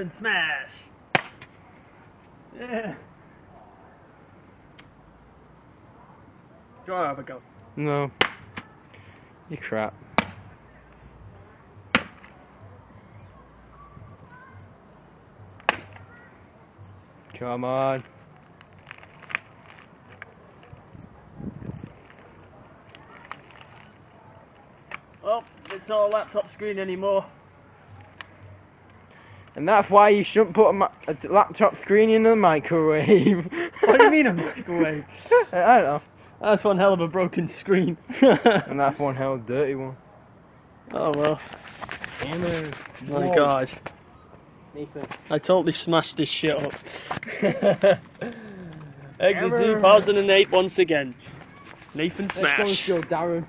and smash. Yeah. Do to have a go? No. You crap. Come on. Oh, it's not a laptop screen anymore. And that's why you shouldn't put a, ma- a d- laptop screen in the microwave. What do you mean a microwave? I don't know. That's one hell of a broken screen. And that's one hell of a dirty one. oh well. Hammer. My Whoa. god. Nathan. I totally smashed this shit up. Exit Hammer. 2008 once again. Nathan Let's go and show Darren.